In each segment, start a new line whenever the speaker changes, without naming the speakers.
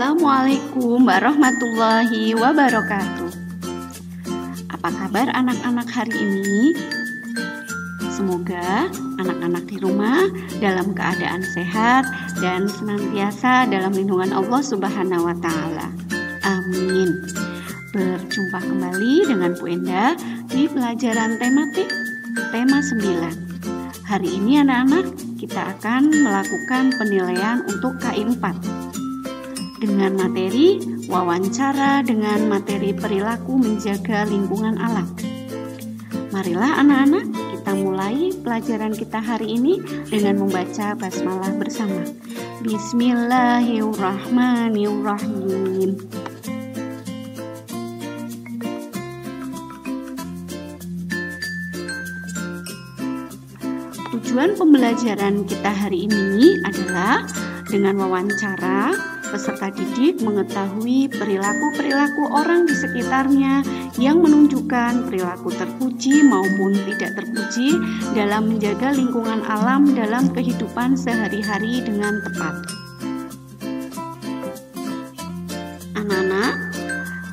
Assalamualaikum warahmatullahi wabarakatuh. Apa kabar anak-anak hari ini? Semoga anak-anak di rumah dalam keadaan sehat dan senantiasa dalam lindungan Allah Subhanahu wa taala. Amin. Berjumpa kembali dengan Bu Enda di pelajaran tematik tema 9. Hari ini anak-anak kita akan melakukan penilaian untuk KI 4 dengan materi wawancara dengan materi perilaku menjaga lingkungan alam. Marilah anak-anak kita mulai pelajaran kita hari ini dengan membaca basmalah bersama. Bismillahirrahmanirrahim. Tujuan pembelajaran kita hari ini adalah dengan wawancara peserta didik mengetahui perilaku-perilaku orang di sekitarnya yang menunjukkan perilaku terpuji maupun tidak terpuji dalam menjaga lingkungan alam dalam kehidupan sehari-hari dengan tepat. Anak-anak,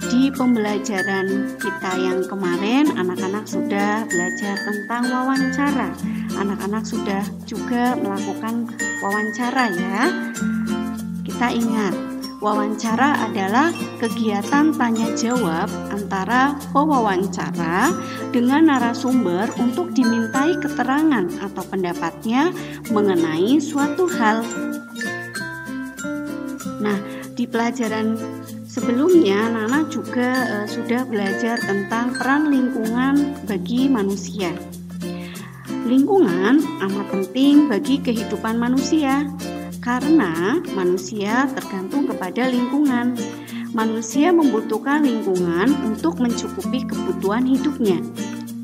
di pembelajaran kita yang kemarin, anak-anak sudah belajar tentang wawancara. Anak-anak sudah juga melakukan wawancara, ya. Kita ingat, wawancara adalah kegiatan tanya jawab antara pewawancara dengan narasumber untuk dimintai keterangan atau pendapatnya mengenai suatu hal. Nah, di pelajaran sebelumnya Nana juga uh, sudah belajar tentang peran lingkungan bagi manusia. Lingkungan amat penting bagi kehidupan manusia karena manusia tergantung kepada lingkungan. Manusia membutuhkan lingkungan untuk mencukupi kebutuhan hidupnya.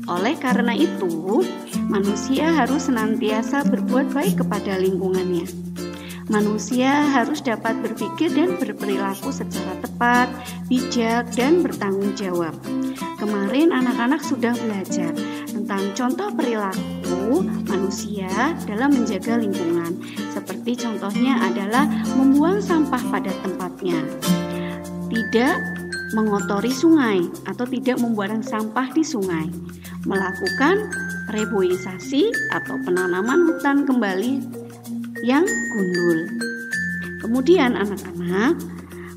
Oleh karena itu, manusia harus senantiasa berbuat baik kepada lingkungannya. Manusia harus dapat berpikir dan berperilaku secara tepat, bijak, dan bertanggung jawab. Kemarin anak-anak sudah belajar tentang contoh perilaku manusia dalam menjaga lingkungan. Seperti contohnya adalah membuang sampah pada tempatnya. Tidak mengotori sungai atau tidak membuang sampah di sungai. Melakukan reboisasi atau penanaman hutan kembali yang gundul. Kemudian anak-anak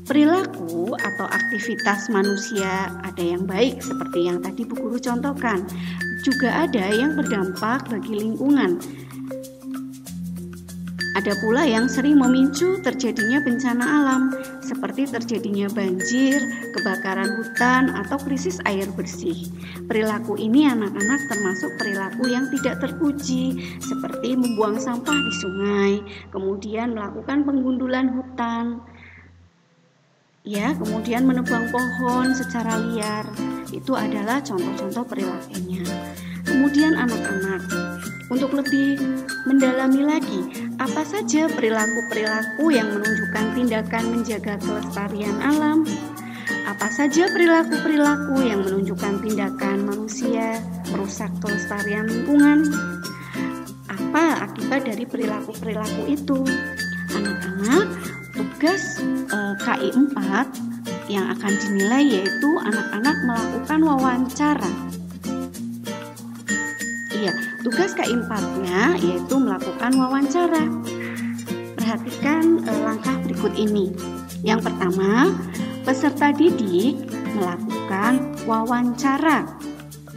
Perilaku atau aktivitas manusia ada yang baik seperti yang tadi Bu Guru contohkan, juga ada yang berdampak bagi lingkungan. Ada pula yang sering memicu terjadinya bencana alam, seperti terjadinya banjir, kebakaran hutan, atau krisis air bersih. Perilaku ini anak-anak termasuk perilaku yang tidak terpuji, seperti membuang sampah di sungai, kemudian melakukan penggundulan hutan, ya kemudian menebang pohon secara liar. Itu adalah contoh-contoh perilakunya. Kemudian anak-anak untuk lebih mendalami lagi apa saja perilaku-perilaku yang menunjukkan tindakan menjaga kelestarian alam? Apa saja perilaku-perilaku yang menunjukkan tindakan manusia merusak kelestarian lingkungan? Apa akibat dari perilaku-perilaku itu? Anak-anak tugas uh, KI 4 yang akan dinilai yaitu anak-anak melakukan wawancara. Iya, tugas KI 4-nya yaitu melakukan wawancara. Perhatikan uh, langkah berikut ini. Yang pertama, peserta didik melakukan wawancara.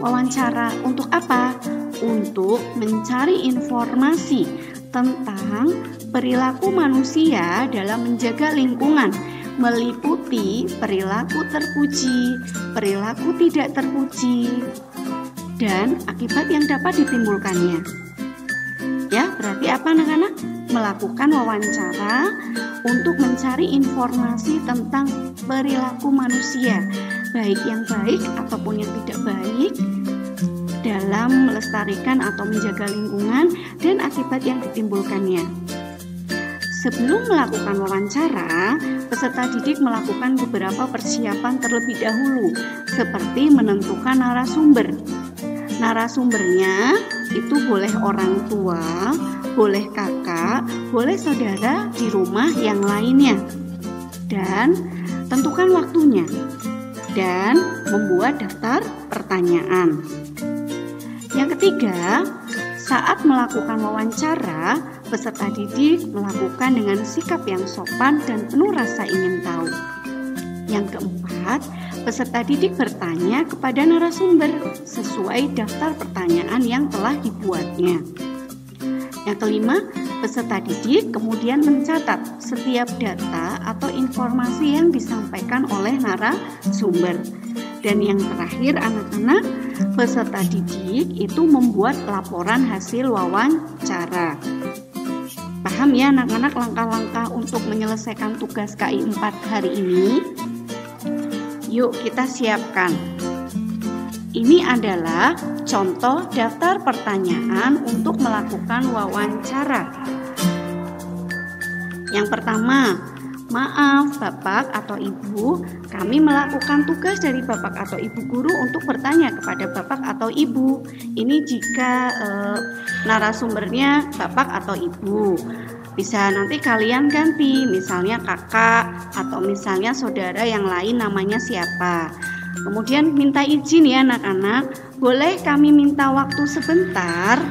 Wawancara untuk apa? Untuk mencari informasi tentang perilaku manusia dalam menjaga lingkungan meliputi perilaku terpuji, perilaku tidak terpuji, dan akibat yang dapat ditimbulkannya. Ya, berarti apa anak-anak? Melakukan wawancara untuk mencari informasi tentang perilaku manusia, baik yang baik ataupun yang tidak baik, dalam melestarikan atau menjaga lingkungan dan akibat yang ditimbulkannya. Sebelum melakukan wawancara, peserta didik melakukan beberapa persiapan terlebih dahulu, seperti menentukan narasumber. Narasumbernya itu boleh orang tua, boleh kakak, boleh saudara di rumah yang lainnya. dan tentukan waktunya dan membuat daftar pertanyaan. Yang ketiga, saat melakukan wawancara, peserta didik melakukan dengan sikap yang sopan dan penuh rasa ingin tahu. Yang keempat, peserta didik bertanya kepada narasumber sesuai daftar pertanyaan yang telah dibuatnya. Yang kelima, peserta didik kemudian mencatat setiap data atau informasi yang disampaikan oleh narasumber. Dan yang terakhir, anak-anak peserta didik itu membuat laporan hasil wawancara. Paham ya anak-anak langkah-langkah untuk menyelesaikan tugas KI 4 hari ini? Yuk kita siapkan. Ini adalah contoh daftar pertanyaan untuk melakukan wawancara. Yang pertama, maaf Bapak atau Ibu, kami melakukan tugas dari Bapak atau Ibu guru untuk bertanya kepada Bapak atau Ibu. Ini jika e, narasumbernya Bapak atau Ibu. Bisa nanti kalian ganti, misalnya kakak atau misalnya saudara yang lain namanya siapa. Kemudian minta izin ya anak-anak, boleh kami minta waktu sebentar?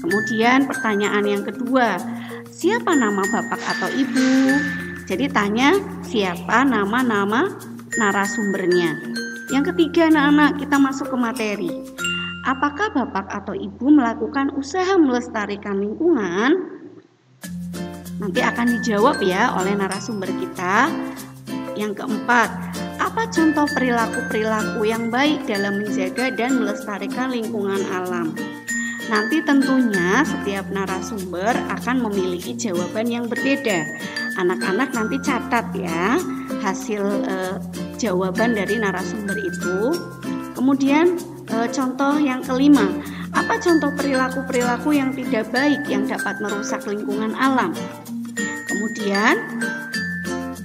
Kemudian pertanyaan yang kedua, siapa nama bapak atau ibu? Jadi tanya siapa nama-nama narasumbernya. Yang ketiga anak-anak kita masuk ke materi. Apakah bapak atau ibu melakukan usaha melestarikan lingkungan? Nanti akan dijawab ya oleh narasumber kita. Yang keempat, apa contoh perilaku-perilaku yang baik dalam menjaga dan melestarikan lingkungan alam? Nanti tentunya setiap narasumber akan memiliki jawaban yang berbeda. Anak-anak nanti catat ya hasil eh, jawaban dari narasumber itu. Kemudian eh, contoh yang kelima, apa contoh perilaku-perilaku yang tidak baik yang dapat merusak lingkungan alam? Kemudian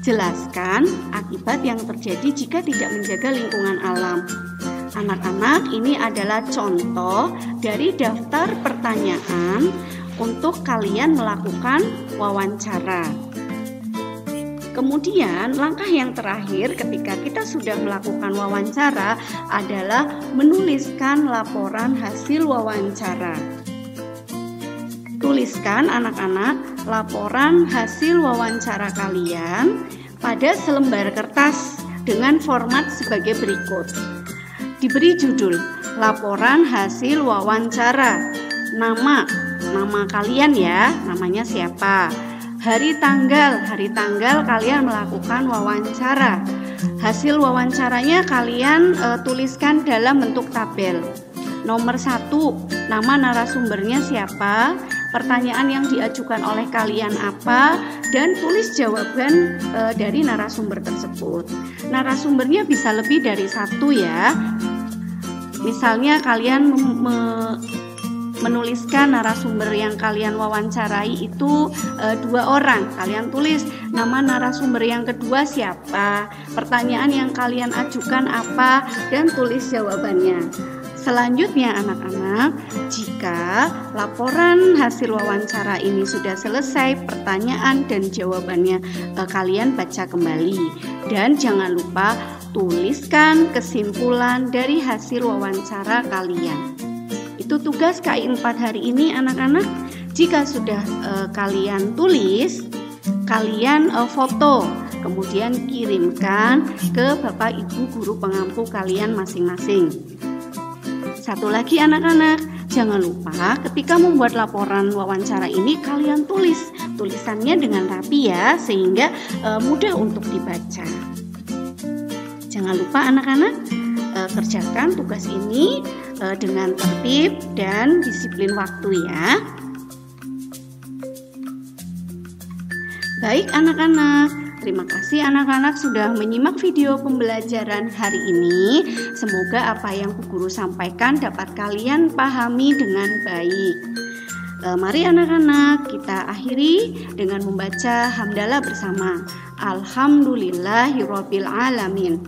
Jelaskan akibat yang terjadi jika tidak menjaga lingkungan alam. Anak-anak, ini adalah contoh dari daftar pertanyaan untuk kalian melakukan wawancara. Kemudian, langkah yang terakhir ketika kita sudah melakukan wawancara adalah menuliskan laporan hasil wawancara. Tuliskan anak-anak laporan hasil wawancara kalian pada selembar kertas dengan format sebagai berikut. Diberi judul laporan hasil wawancara. Nama, nama kalian ya, namanya siapa? Hari tanggal, hari tanggal kalian melakukan wawancara. Hasil wawancaranya kalian e, tuliskan dalam bentuk tabel. Nomor satu, nama narasumbernya siapa? pertanyaan yang diajukan oleh kalian apa dan tulis jawaban e, dari narasumber tersebut. Narasumbernya bisa lebih dari satu ya. Misalnya kalian me menuliskan narasumber yang kalian wawancarai itu e, dua orang. Kalian tulis nama narasumber yang kedua siapa, pertanyaan yang kalian ajukan apa, dan tulis jawabannya. Selanjutnya anak-anak, jika laporan hasil wawancara ini sudah selesai, pertanyaan dan jawabannya eh, kalian baca kembali dan jangan lupa tuliskan kesimpulan dari hasil wawancara kalian. Itu tugas KI 4 hari ini anak-anak. Jika sudah eh, kalian tulis, kalian eh, foto kemudian kirimkan ke Bapak Ibu guru pengampu kalian masing-masing. Satu lagi anak-anak, jangan lupa ketika membuat laporan wawancara ini kalian tulis tulisannya dengan rapi ya sehingga e, mudah untuk dibaca. Jangan lupa anak-anak kerjakan tugas ini e, dengan tertib dan disiplin waktu ya. Baik anak-anak, Terima kasih anak-anak sudah menyimak video pembelajaran hari ini. Semoga apa yang Guru sampaikan dapat kalian pahami dengan baik. E, mari anak-anak kita akhiri dengan membaca hamdalah bersama. Alhamdulillahirabbil alamin.